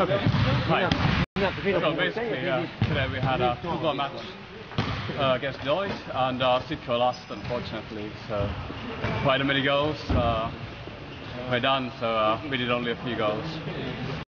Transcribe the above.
Okay. Right. So basically, uh, today we had a football match uh, against Lloyd, and uh, Citco lost, unfortunately. So quite a many goals. Uh, we're done, so uh, we did only a few goals.